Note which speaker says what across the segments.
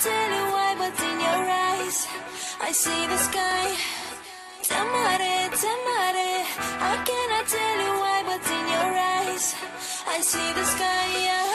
Speaker 1: tell you why, but in your eyes, I see the sky. Tamare, tamare, I tell you why, but in your eyes, I see the sky. Yeah,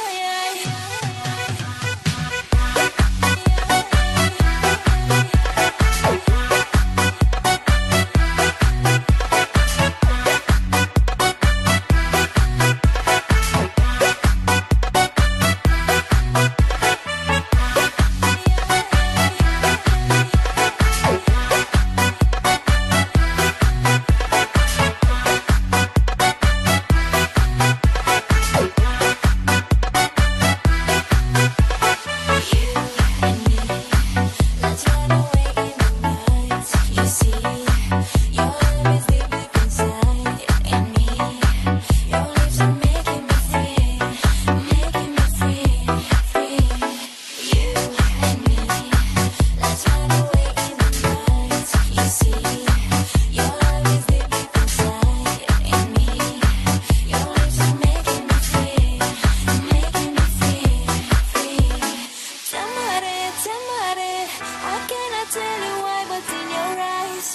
Speaker 1: tell you why? But in your eyes,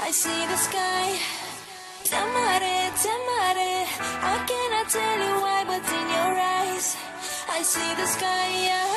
Speaker 1: I see the sky. Tamare, tamare, I tell you why? But in your eyes, I see the sky. Yeah.